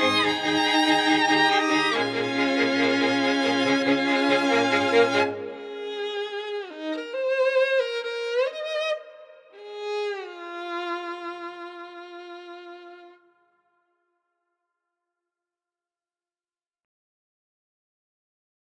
Música